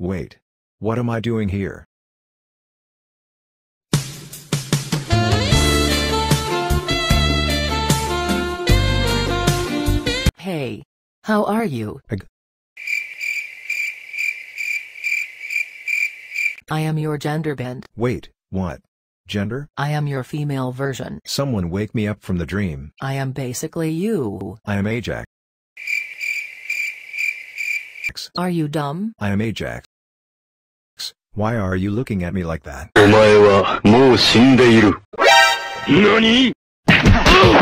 Wait. What am I doing here? Hey. How are you? Ag- I am your gender bend. Wait, what? Gender? I am your female version. Someone wake me up from the dream. I am basically you. I am Ajax. Are you dumb? I am Ajax. Why are you looking at me like that? お前はもう死んでいる。何